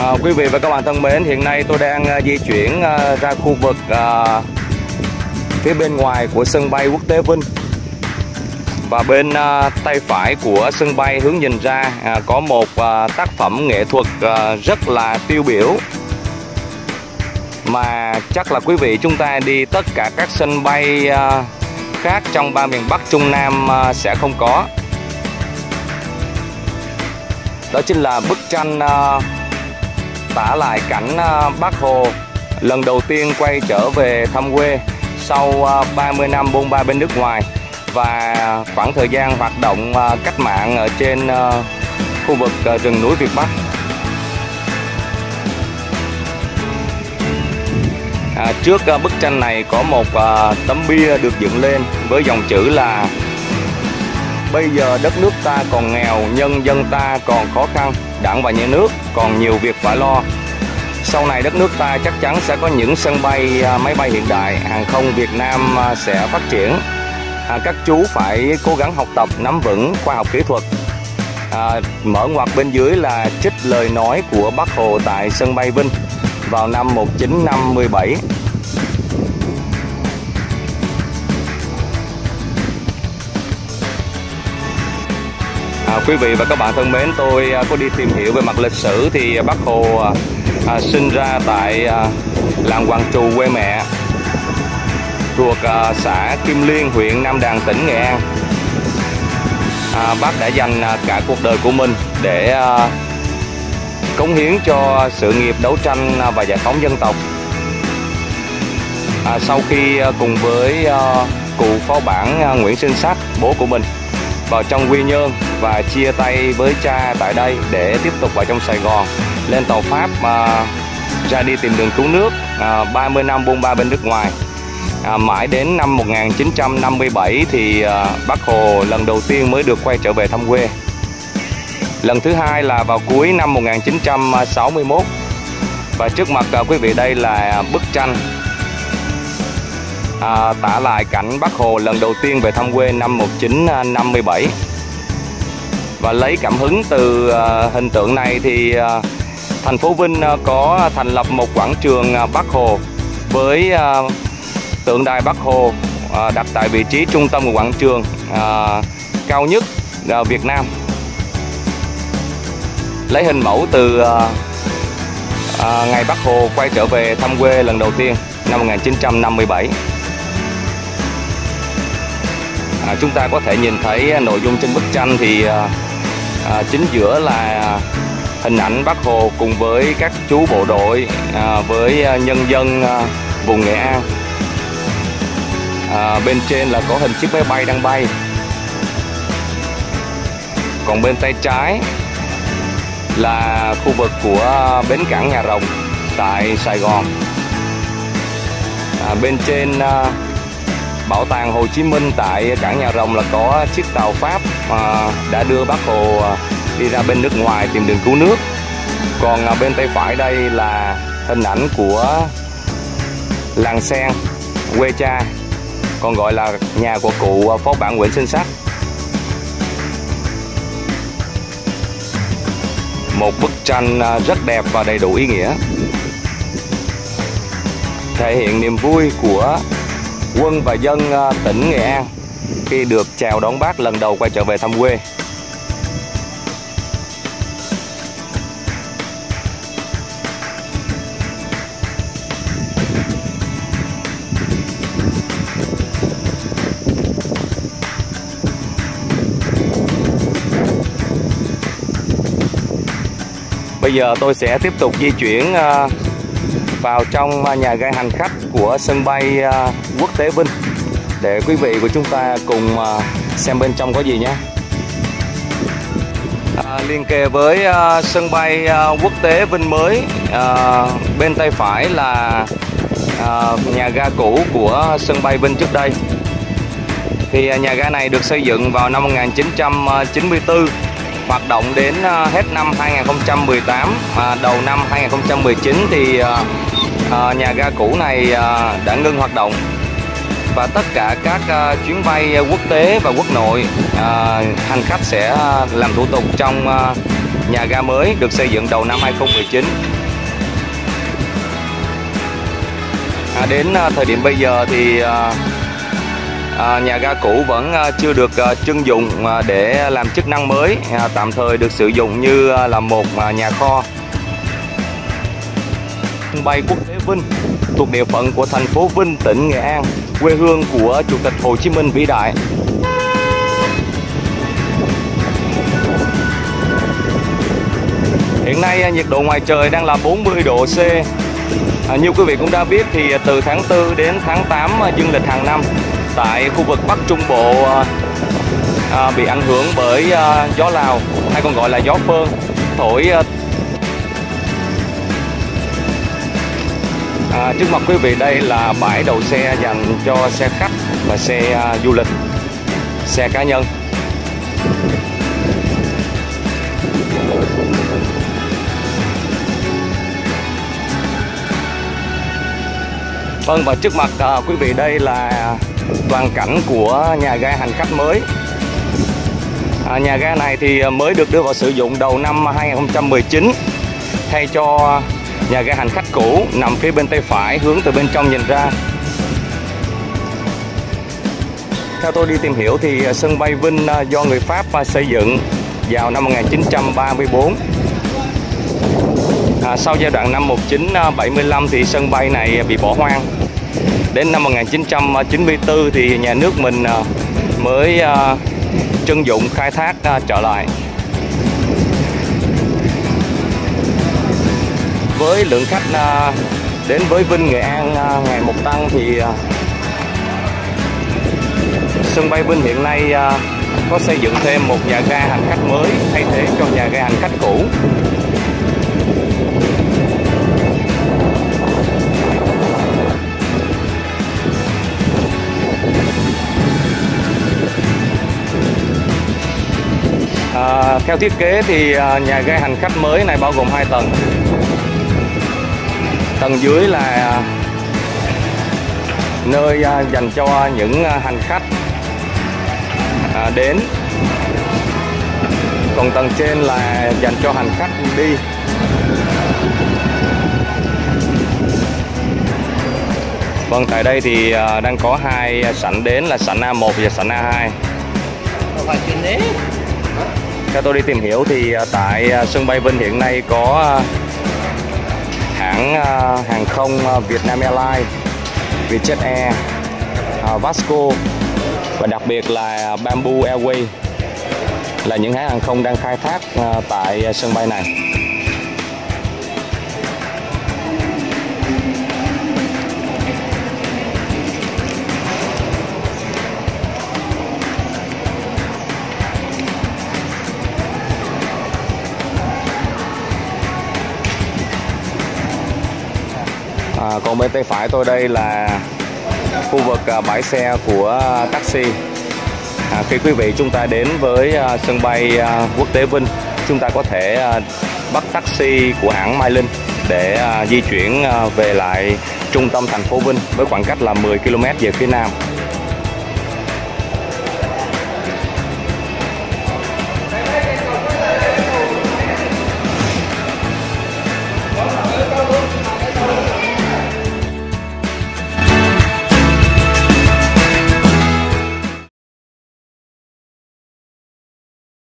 À, quý vị và các bạn thân mến, hiện nay tôi đang uh, di chuyển uh, ra khu vực uh, phía bên ngoài của sân bay quốc tế Vinh. Và bên uh, tay phải của sân bay hướng nhìn ra uh, có một uh, tác phẩm nghệ thuật uh, rất là tiêu biểu. Mà chắc là quý vị chúng ta đi tất cả các sân bay uh, khác trong ba miền Bắc Trung Nam uh, sẽ không có. Đó chính là bức tranh uh, tả lại cảnh à, Bác Hồ lần đầu tiên quay trở về thăm quê sau à, 30 năm bôn ba bên nước ngoài và khoảng thời gian hoạt động à, cách mạng ở trên khu vực rừng núi Việt Bắc. À, trước bức tranh này có một tấm bia được dựng lên với dòng chữ là Bây giờ đất nước ta còn nghèo, nhân dân ta còn khó khăn, đảng và nhà nước còn nhiều việc phải lo. Sau này đất nước ta chắc chắn sẽ có những sân bay, à, máy bay hiện đại, hàng không Việt Nam à, sẽ phát triển. À, các chú phải cố gắng học tập, nắm vững khoa học kỹ thuật. À, mở ngoặt bên dưới là trích lời nói của Bác Hồ tại sân bay Vinh vào năm 1957. À, quý vị và các bạn thân mến, tôi à, có đi tìm hiểu về mặt lịch sử thì à, Bác Hồ à, à, sinh ra tại à, làng Hoàng Trù quê mẹ thuộc à, xã Kim Liên, huyện Nam Đàn, tỉnh Nghệ An. À, bác đã dành à, cả cuộc đời của mình để à, cống hiến cho sự nghiệp đấu tranh à, và giải phóng dân tộc. À, sau khi à, cùng với à, cụ phó bản à, Nguyễn Sinh Sắc, bố của mình vào trong Quy Nhơn và chia tay với cha tại đây để tiếp tục vào trong Sài Gòn. Lên tàu Pháp à, ra đi tìm đường cứu nước à, 30 năm buôn ba bên nước ngoài. À, mãi đến năm 1957 thì à, Bác Hồ lần đầu tiên mới được quay trở về thăm quê. Lần thứ hai là vào cuối năm 1961 và trước mặt à, quý vị đây là bức tranh à, tả lại cảnh Bác Hồ lần đầu tiên về thăm quê năm 1957 và lấy cảm hứng từ à, hình tượng này thì à, thành phố Vinh à, có thành lập một quảng trường à, Bác Hồ với à, tượng đài Bác Hồ à, đặt tại vị trí trung tâm của quảng trường à, cao nhất à, Việt Nam. Lấy hình mẫu từ à, à, ngày Bác Hồ quay trở về thăm quê lần đầu tiên năm 1957 à, chúng ta có thể nhìn thấy à, nội dung trên bức tranh thì à, à, chính giữa là hình ảnh Bác Hồ cùng với các chú bộ đội à, với à, nhân dân à, vùng Nghệ An. À, bên trên là có hình chiếc máy bay đang bay. Còn bên tay trái là khu vực của bến cảng Nhà Rồng tại Sài Gòn. À, bên trên à, bảo tàng Hồ Chí Minh tại cảng Nhà Rồng là có chiếc tàu Pháp à, đã đưa Bác Hồ à, đi ra bên nước ngoài tìm đường cứu nước. Còn à, bên tay phải đây là hình ảnh của làng sen quê cha còn gọi là nhà của cụ à, phó bản Nguyễn Sinh Sắc. Một bức tranh à, rất đẹp và đầy đủ ý nghĩa. Thể hiện niềm vui của quân và dân à, tỉnh Nghệ An khi được chào đón bác lần đầu quay trở về thăm quê. Bây giờ tôi sẽ tiếp tục di chuyển à, vào trong à, nhà ga hành khách của sân bay à, quốc tế Vinh để quý vị của chúng ta cùng à, xem bên trong có gì nhé. À, liên kề với uh, sân bay uh, quốc tế Vinh mới uh, bên tay phải là uh, nhà ga cũ của sân bay Vinh trước đây thì uh, nhà ga này được xây dựng vào năm 1994 hoạt động đến uh, hết năm 2018 uh, đầu năm 2019 thì uh, à, nhà ga cũ này à, đã ngưng hoạt động. Và tất cả các à, chuyến bay à, quốc tế và quốc nội à, hành khách sẽ à, làm thủ tục trong à, nhà ga mới được xây dựng đầu năm 2019 à, đến à, thời điểm bây giờ thì à, à, nhà ga cũ vẫn à, chưa được à, trưng dụng à, để làm chức năng mới à, tạm thời được sử dụng như à, là một à, nhà kho sân bay quốc tế Vinh thuộc địa phận của thành phố Vinh tỉnh Nghệ An quê hương của Chủ tịch Hồ Chí Minh vĩ đại. Hiện nay à, nhiệt độ ngoài trời đang là 40 độ C. À, Như quý vị cũng đã biết thì à, từ tháng 4 đến tháng 8 à, dương lịch hàng năm Tại khu vực Bắc Trung Bộ à, à, bị ảnh hưởng bởi à, gió Lào hay còn gọi là gió phơn thổi à, trước mặt quý vị đây là bãi đậu xe dành cho xe khách và xe à, du lịch, xe cá nhân. Vâng và trước mặt à, quý vị đây là toàn cảnh của nhà ga hành khách mới. À, nhà ga này thì à, mới được đưa vào sử dụng đầu năm 2019 thay cho nhà ga hành khách cũ nằm phía bên tay phải hướng từ bên trong nhìn ra. Theo tôi đi tìm hiểu thì à, sân bay Vinh à, do người Pháp à, xây dựng vào năm 1934. À, sau giai đoạn năm 1975 thì sân bay này bị bỏ hoang. Đến năm 1994 thì nhà nước mình mới trưng dụng khai thác trở lại. Với lượng khách à, đến với Vinh Nghệ An à, ngày một tăng thì à, sân bay Vinh hiện nay có xây dựng thêm một nhà ga hành khách mới thay thế cho nhà ga hành khách cũ. À, theo thiết kế thì nhà ga hành khách mới này bao gồm 2 tầng tầng dưới là nơi à, dành cho những à, hành khách à, đến. Còn tầng trên là dành cho hành khách đi. Vâng, tại đây thì đang có hai sảnh đến là sảnh A1 và sảnh A2. Theo tôi đi tìm hiểu thì tại sân bay Vinh hiện nay có hãng ờ, hàng không ờ, Vietnam Airlines, Vietjet Air, ờ, Vasco và đặc biệt là Bamboo Airways là những hãng hàng không đang khai thác tại sân bay này. Còn bên tay phải tôi đây là khu vực à, bãi xe của taxi. À, khi quý vị chúng ta đến với à, sân bay à, quốc tế Vinh chúng ta có thể à, bắt taxi của hãng Mai Linh để à, di chuyển à, về lại trung tâm thành phố Vinh với khoảng cách là 10 km về phía nam.